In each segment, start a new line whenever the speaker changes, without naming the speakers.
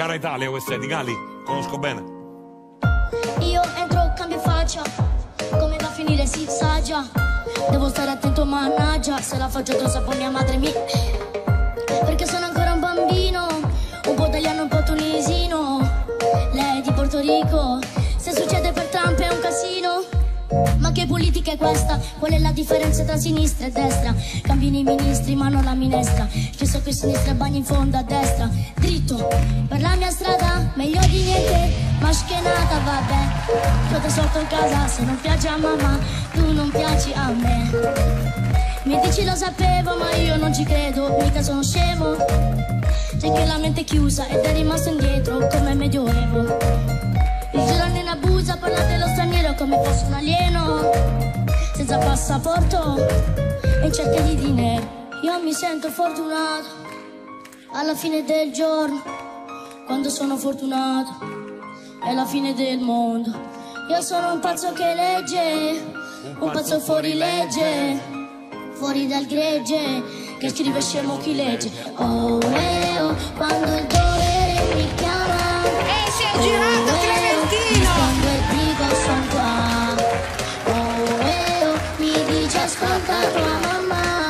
Cara Italia, questa è di Gali, conosco bene.
Io entro, cambio faccia. Come va a finire si sa già. Devo stare attento, mannaggia. Se la faccio addosso poi mia madre mi. Perché sono ancora un bambino. Un po' italiano, un po' tunisino. Lei è di Porto Rico. Se succede Che politica è questa? Qual è la differenza tra sinistra e destra? Cambino i ministri ma non la minestra. Che so che sinistra bagna in fondo a destra. Dritto, per la mia strada Meglio di niente, ma schienata vabbè. Fate sotto in casa se non piace a mamma Tu non piaci a me. Mi dici lo sapevo ma io non ci credo. Mica sono scemo. C'è che la mente è chiusa ed è rimasto indietro Come medioevo il giorno in abusa parla dello straniero come fosse un alieno Senza passaporto e in cerca di dinero. Io mi sento fortunato alla fine del giorno Quando sono fortunato è la fine del mondo. Io sono un pazzo che legge Un pazzo fuori legge Fuori dal gregge Che scrive scemo chi legge. Oh, eh, oh, quando il dovere dice ascolta tua mamma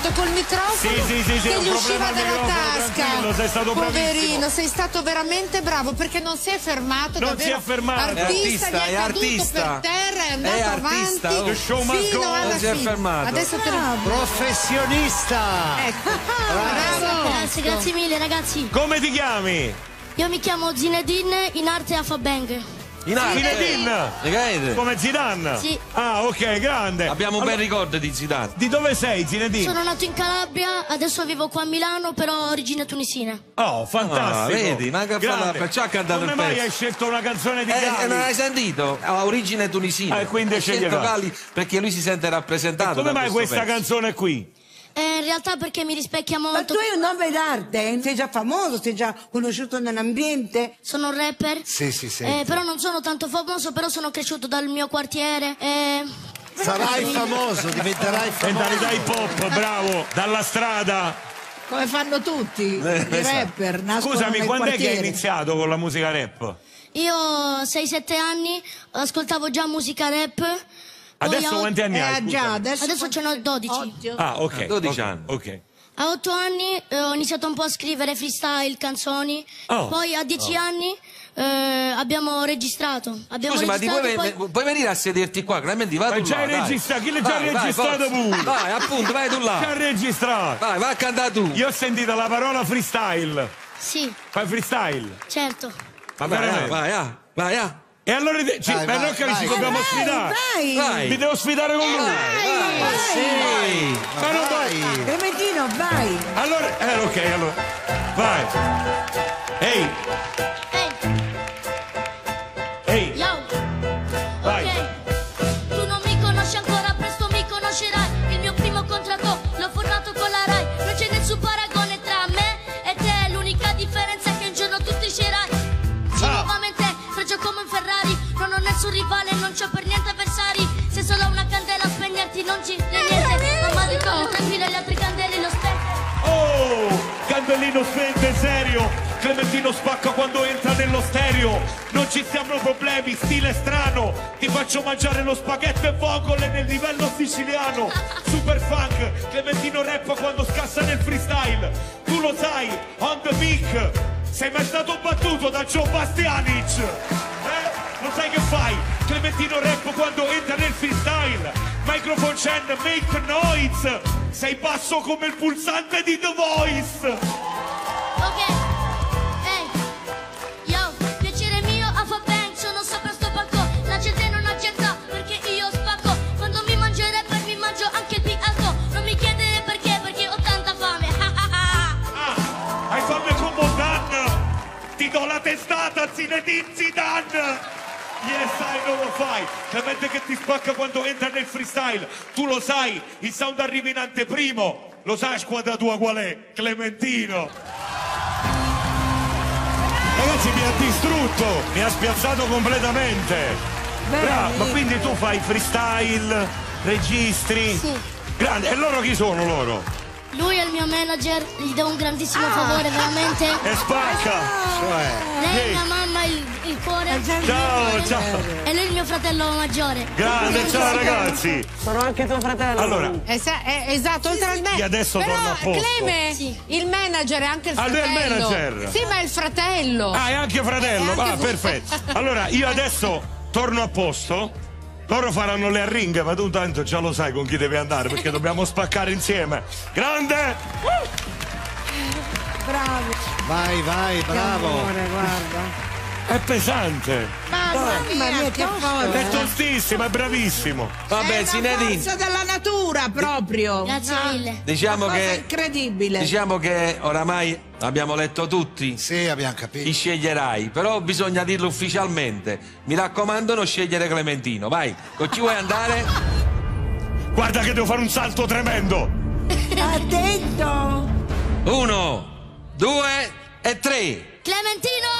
cantato col microfono
Sì, sì, sì, sì,
che gli usciva dalla tasca.
sei stato
Poverino,
bravissimo.
sei stato veramente bravo perché non si è fermato.
Non
davvero.
si è fermato.
È
Artista,
artista,
gli è
è
caduto
artista.
per terra, è andato
È artista,
avanti
oh.
Fino alla
Non si è
fine.
fermato.
Adesso te lo...
Professionista!
Ecco.
Grazie, grazie mille ragazzi.
Come ti chiami?
Io mi chiamo Zinedine, in arte Afabang.
In.
Zinedine.
Vedete?
Come Zidane?
Sì.
Ah, ok, grande.
Abbiamo un
Allora,
bel ricordo di Zidane.
Di dove sei, Zinedine?
Sono nato in Calabria, adesso vivo qua a Milano, però ho origini tunisine.
Oh, fantastico.
Ah, vedi, ma che
Grande.
fa- perciò ha cantato
Come
il
mai
pezzo.
hai scelto una canzone di
Eh,
Gali?
eh, non hai sentito? Ha origine tunisina.
Ah, e quindi
ha
sceglie
scelto
Gali.
Perché lui si sente rappresentato.
Come
da
mai questa
pezzo.
canzone qui?
Eh, in realtà perché mi rispecchia
Ma
molto.
tu hai un nome d'arte? Sei già famoso? Sei già conosciuto nell'ambiente?
Sono un rapper.
Sì, sì, sì.
Eh, però non sono tanto famoso, però sono cresciuto dal mio quartiere. Eh,
Sarai famoso, diventerai famoso.
Mentalità hip hop, bravo, dalla strada.
Come fanno tutti
Eh,
i
esatto.
rapper,
Scusami, quando è che hai
quartiere.
iniziato con la musica rap?
io 6-7 anni ascoltavo già musica rap.
Adesso quanti anni hai?
Eh,
scusa?
già, adesso,
Adesso ce n'ho 12.
Oddio.
Ah, ok.
12
ok,
anni.
Ok.
A 8 anni eh, ho iniziato un po' a scrivere freestyle, canzoni.
Oh.
Poi a 10 anni eh, abbiamo registrato. Abbiamo
Scusi, ma ti
registrato
puoi,
poi-
puoi venire a sederti qua? Clementi, va
Ma
tu
già
là,
hai
dai.
registrato, chi l'ha già
Vai, vai,
registrato
forza.
pure?
Vai, appunto, vai tu
Ci
là.
ha registrato.
Vai, vai a cantare tu.
Io ho sentito la parola freestyle.
Sì,
Fai freestyle.
certo.
Ma
Vai,
veramente?
vai, ah, vai, ah.
E allora ci,
Vai, vai,
ci
vai.
dobbiamo sfidare.
Vai,
Vai.
Mi devo sfidare con lui.
Vai, sì.
Ma non
Vai.
Clementino, vai.
Allora, eh, ok, allora. Vai. Ehi. Oh, Candelino spente serio. Clementino spacca quando entra nello stereo. Non ci siamo problemi, stile strano. Ti faccio mangiare lo spaghetto e vongole nel livello siciliano. Super funk, Clementino rappa quando scassa nel freestyle. Tu lo sai, on the mic. Sei mai stato battuto da Joe Bastianic? Eh? Lo sai che fai? Clementino rap quando entra nel freestyle. Microphone chain, make noise. Sei basso come il pulsante di The Voice.
Ok, ehi, yo, piacere mio a fa bang, sono sopra sto palco, la gente non accetta perché io spacco, quando mi mangio rapper mi mangio anche il alto, non mi chiedere perché, perché ho tanta fame,
Ah, hai fame come Dan. da Zinedine Zidane. Yes, I non lo fai. Clemente che ti spacca quando entra nel freestyle. Tu lo sai, il sound arriva in anteprimo. Lo sai squadra tua qual è? Clementino. Ragazzi mi ha distrutto, mi ha spiazzato completamente. Bravo, ma quindi tu fai freestyle, registri?
Sì.
Grande, e loro chi sono loro?
Lui è il mio manager, gli do un grandissimo favore, veramente.
E spacca!
Cioè,
Lei è mia mamma, il, il cuore.
Ciao, ciao!
E lui è il mio fratello maggiore.
Grande, ciao ragazzi!
Sono anche tuo fratello.
Allora,
Eh, sa- eh, esatto, oltre al me.
Io adesso
Però,
torno a posto.
Cleme,
Sì.
il manager è anche il
Ah, lui è il
fratello.
manager.
Sì, ma è il fratello.
ah, è anche fratello,
È anche
ah,
fu-
perfetto. Allora, io adesso torno a posto. Loro faranno le arringhe, ma tu tanto già lo sai con chi devi andare perché dobbiamo spaccare insieme. Grande!
Bravo.
vai, vai, bravo.
Amore, guarda.
È pesante,
Mamma mia, che forza.
è tostissimo, è bravissimo.
Vabbè,
È
Zinedine,
forza della natura proprio.
Grazie
Ah,
mille.
diciamo che,
incredibile.
diciamo che oramai abbiamo letto tutti
Sì, abbiamo
chi
capito.
sceglierai, però bisogna dirlo ufficialmente. Mi raccomando, non scegliere Clementino. Vai, con chi vuoi andare?
Guarda che devo fare un salto tremendo.
Attento.
Uno, due e tre.
Clementino!